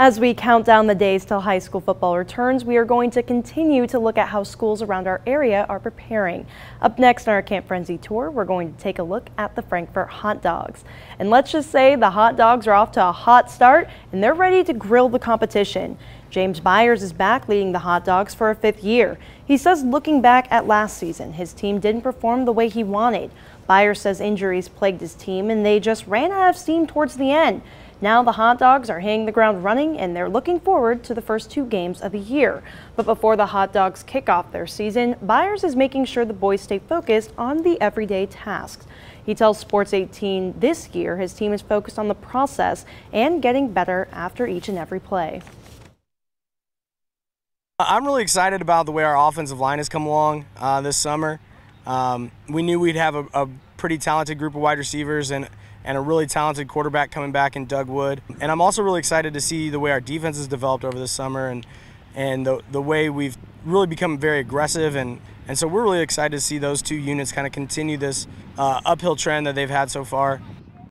As we count down the days till high school football returns, we are going to continue to look at how schools around our area are preparing. Up next on our Camp Frenzy tour, we're going to take a look at the Frankfort hot dogs. And let's just say the hot dogs are off to a hot start and they're ready to grill the competition. James Byers is back leading the hot dogs for a fifth year. He says looking back at last season, his team didn't perform the way he wanted. Byers says injuries plagued his team and they just ran out of steam towards the end. Now the Hot Dogs are hitting the ground running and they're looking forward to the first two games of the year. But before the Hot Dogs kick off their season, Byers is making sure the boys stay focused on the everyday tasks. He tells Sports 18 this year his team is focused on the process and getting better after each and every play. I'm really excited about the way our offensive line has come along uh, this summer. Um, we knew we'd have a, a pretty talented group of wide receivers and and a really talented quarterback coming back in Doug Wood. And I'm also really excited to see the way our defense has developed over the summer and and the, the way we've really become very aggressive and and so we're really excited to see those two units kind of continue this uh, uphill trend that they've had so far.